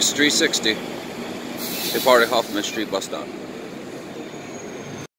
It's 360. Hippolyta Hoffman Street bus stop.